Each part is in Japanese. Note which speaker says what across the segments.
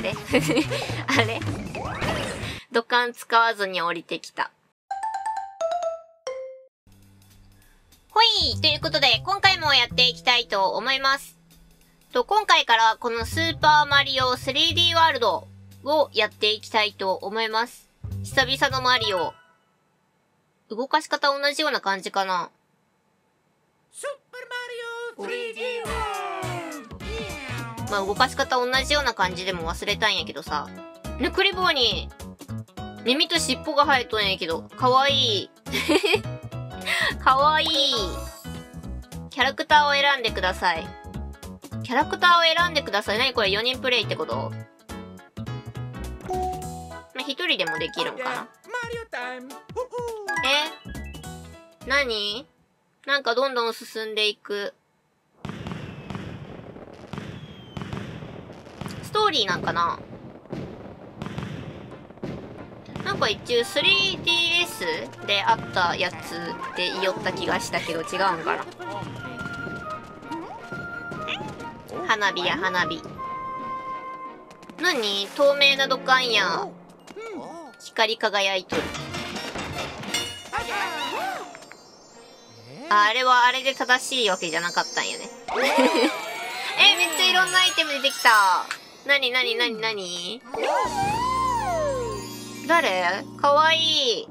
Speaker 1: あれあれ土管使わずに降りてきた。ほいということで、今回もやっていきたいと思います。と、今回からこのスーパーマリオ 3D ワールドをやっていきたいと思います。久々のマリオ。動かし方同じような感じかな。スーパーマリオ 3D ワールドまあ動かし方同じような感じでも忘れたんやけどさ。ぬくり棒に耳と尻尾が生えとんやけど、かわいい。かわいい。キャラクターを選んでください。キャラクターを選んでください。なにこれ4人プレイってこと？ま一人でもできるんかな？え？何？なんかどんどん進んでいく。トーリーなんかな？なんか一応 3DS であったやつで言おった気がしたけど違うんかな？花火や花火。何？透明な土管や。光り輝いとる。あれはあれで正しいわけじゃなかったんやね。えめっちゃいろんなアイテム出てきた。なになになになに誰？かわい。い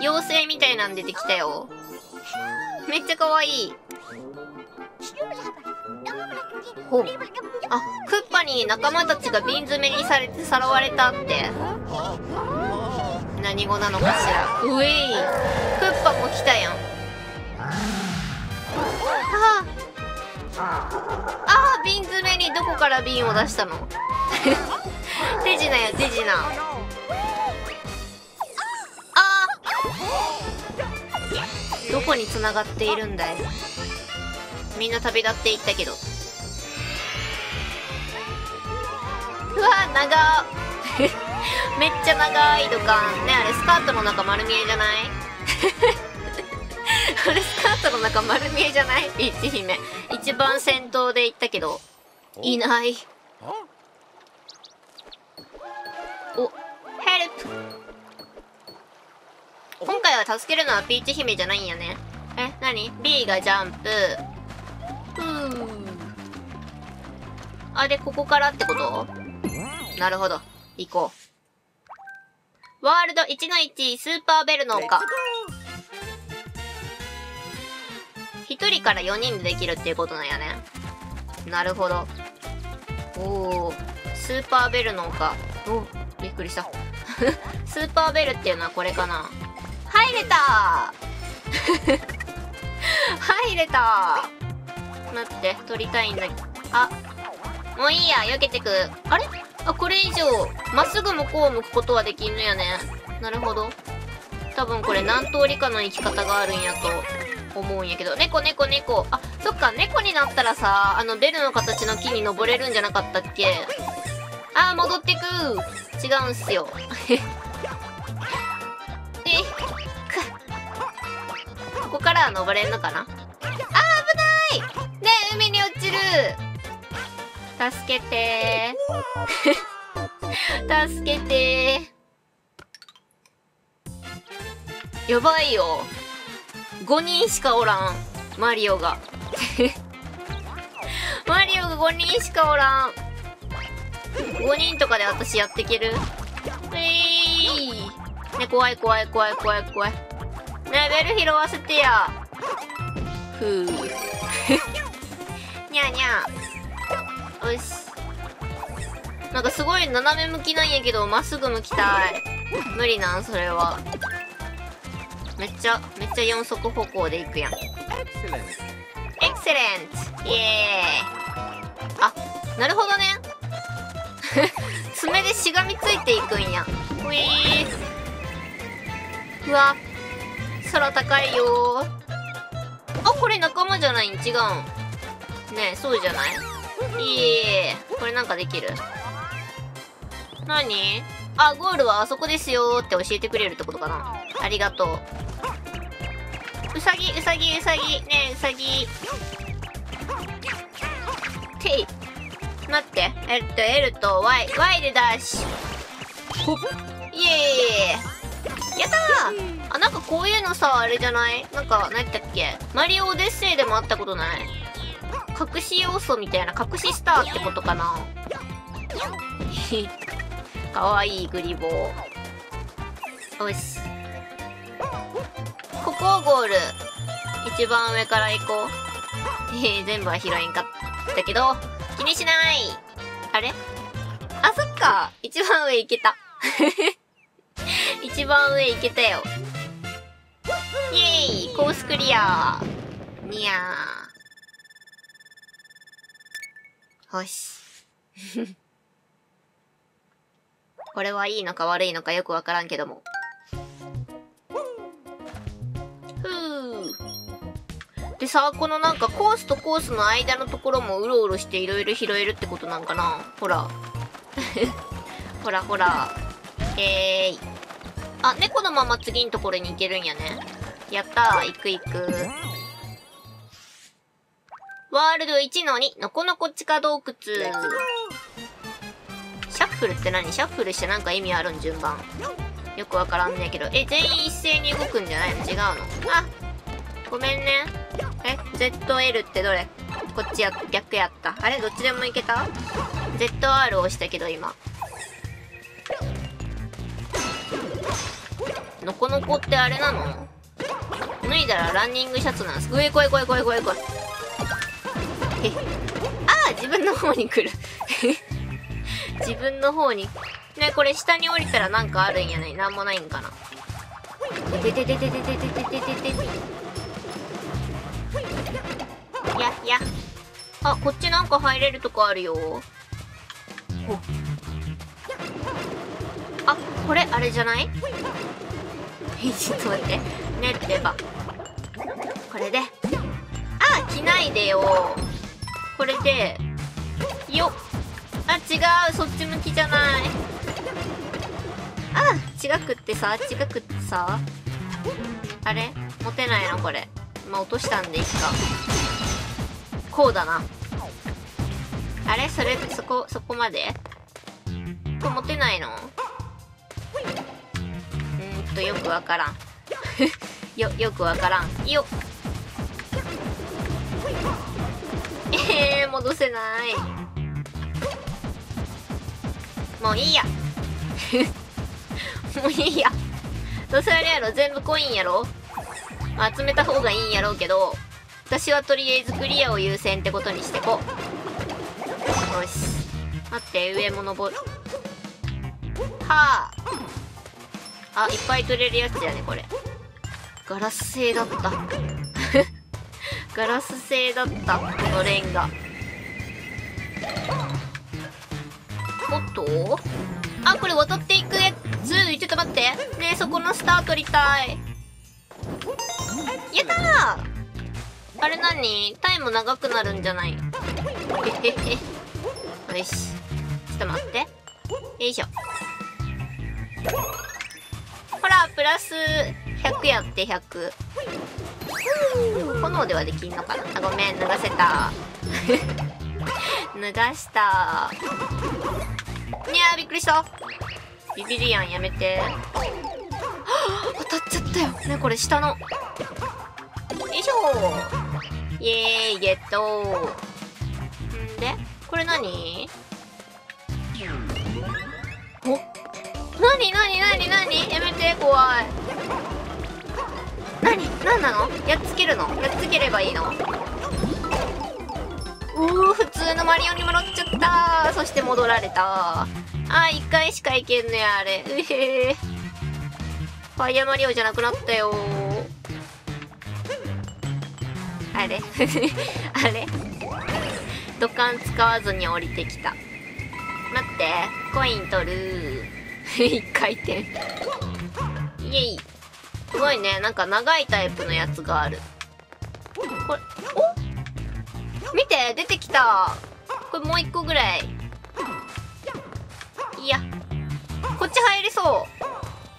Speaker 1: 妖精みたいなん出てきたよ。めっちゃかわい。いほあクッパに仲間たちが瓶詰めにされてさらわれたって。何語なのかしら。うえい。クッパも来たやん。あああ瓶詰めにどこから瓶を出したの？手品や手品。あどこに繋がっているんだい？みんな旅立っていったけど。うわ長 めっちゃ長い土管。ねあれスカートの中丸見えじゃない？あれスカートの中丸見えじゃない？ピーチ姫。一番先頭で行ったけどいない。おヘルプ今回は助けるのはピーチ姫じゃないんやね。え何 ?B がジャンプ。ふーあでここからってこと？なるほど。行こう。ワールド1の1スーパーベルノー人から4人でできるっていうことなんやね。なるほど。おおスーパーベルノーかおびっくりした。スーパーベルっていうのはこれかな。入れた 入れた待って取りたいんだけど。あもういいや。避けてく。あれ？あこれ以上まっすぐ向こうを向くことはできんのやね。なるほど。多分これ何通りかの生き方があるんやと。思うんやけど猫猫猫。あそっか猫になったらさあのベルの形の木に登れるんじゃなかったっけ？あー戻ってく。違うんすよ。えここからは登れんのかな？あー危ない！ね海に落ちる。助けて。助けて。やばいよ。5人しかおらんマリオが。マリオが5人しかおらん。5 人とかで私やっていける？えいね怖い怖い怖い怖い怖い。ねベル拾わせてや。ふう。にゃにゃよし。なんかすごい斜め向きなんやけどまっすぐ向きたい。無理なんそれは。めっちゃめっちゃ四足歩行で行くやん。エクセレントイエーイあなるほどね。爪でしがみついていくんや。ほいーうわ空高いよ。あこれ仲間じゃない？ん違うん。ねえそうじゃない？いえこれなんかできる。何？あゴールはあそこですよって教えてくれるってことかな。ありがとう。うさぎうさぎうさぎ。ねえうさぎ。てい。待って。えっと、L と Y。Y でダッシュ。ほ。イエーイ。やったー。あ、なんかこういうのさ、あれじゃない？なんか、何やったっけ？マリオオデッセイでもあったことない？隠し要素みたいな、隠しスターってことかな。かわいいグリボー。よし。ここをゴール。一番上から行こう。えー、全部は拾えんかったけど、気にしないあれ？あ、そっか一番上行けた。一番上行けたよ。イエーイコースクリアにゃー。よし。これはいいのか悪いのかよくわからんけども。でさ、このなんかコースとコースの間のところもうろうろしていろいろ拾えるってことなんかな？ほら。ほらほら。えーい。あ、猫のまま次のところに行けるんやね。やったー、行く行く。ワールド1の2、のこのこ地下洞窟。ッフルって何？シャッフル？してなんか意味あるん？順番。よくわからんねんけど。え、全員一斉に動くんじゃないの？違うの？あ、ごめんね。え ?ZL ってどれ？こっちや、逆やった。あれ？どっちでもいけた ?ZR 押したけど今。のこのこってあれなの？脱いだらランニングシャツなんです。上来い来い来い来い来い。ああ自分の方に来る自分の方に。ね、これ下に降りたらなんかあるんやね。なんもないんかな。ててててててててててて。ややあこっちなんか入れるとこあるよあこれあれじゃないちょっと待ってねってばこれであ着ないでよこれでよっあ違う。そっち向きじゃない。あ違くってさ違くってさ。あれ？持てないのこれ。まあ落としたんでいいか。こうだな。あれ？それそこそこまで？これ持てないの？うんとよくわからん。よよくわからん。よっ。えー、戻せない。もういいや。もういいや。どうせあれやろ。全部コインやろ、まあ、集めた方がいいんやろうけど私はとりあえずクリアを優先ってことにしてこう。よし。待って上も登る。はあ。あいっぱい取れるやつやねこれ。ガラス製だった。ガラス製だった。このレンガ。おっと？あこれ渡っていくやつ？ちょっと待ってねそこのスター取りたいやったーあれ何？タイム長くなるんじゃない？よし。ちょっと待って。よいしょ。ほら、プラス100やって100。炎ではできんのかな？あ、ごめん、脱がせた。脱がした。にゃー、びっくりした。ビビリアンやめて。当たっちゃったよ。ね、これ下の。よいしょイエーイゲット。んでこれ何？お？何？何？何？何？やめて怖い。何？何なの？やっつけるの？やっつければいいの？うー普通のマリオに戻っちゃった。そして戻られた。あー一回しか行けんねあれ。うへー。ファイヤーマリオじゃなくなったよ。あれ。あれ。土管使わずに降りてきた。待って。コイン取る。一回転。イエイ。すごいね。なんか長いタイプのやつがある。これお？見て出てきた。これもう一個ぐらい。いや。こっち入りそ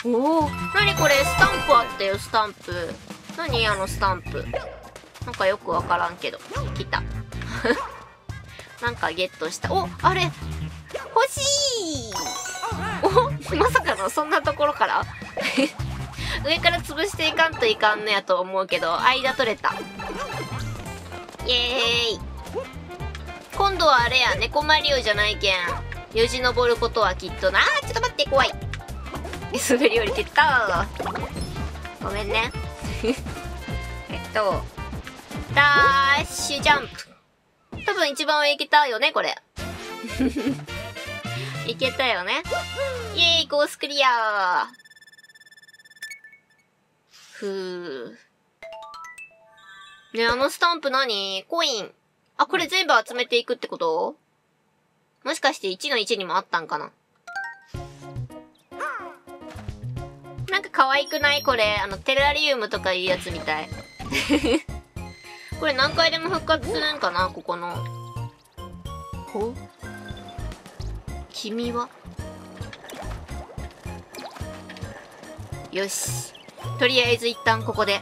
Speaker 1: う。おお何これスタンプあったよスタンプ。何あのスタンプ。なんかよくわからんけど。来た。なんかゲットした。おあれ。欲しい。おまさかのそんなところから。上から潰していかんといかんのやと思うけど、間取れた。イエーイ。今度はあれや、猫マリオじゃないけん。よじ登ることはきっとな。あー、ちょっと待って、怖い。滑り降りてった。ごめんね。えっと、ダッシュジャンプ。多分一番上行けたよね、これ。いけたよね。イェーイ、コースクリアふー。ねあのスタンプ何？コイン。あ、これ全部集めていくってこと？もしかして1の1にもあったんかな？なんか可愛くない？これ。あの、テラリウムとかいうやつみたい。これ何回でも復活するんかな？ここの。ほ君は？よし。とりあえず一旦ここで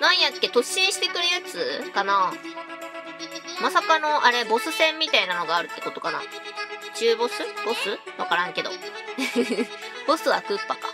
Speaker 1: なんやっけ、突進してくるやつかなまさかの、あれ、ボス戦みたいなのがあるってことかな中ボス？ボス？わからんけど。ボスはクッパか。